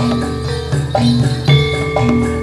Thank you.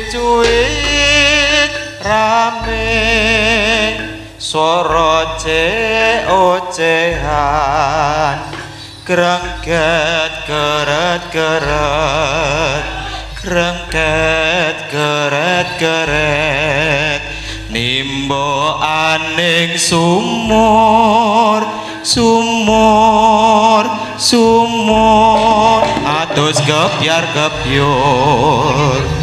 Dicuit rame swara ce ocehan grengket keret keret. Grengket keret keret. Nimbo aning sumur sumur sumur. Atus gebyar gebyur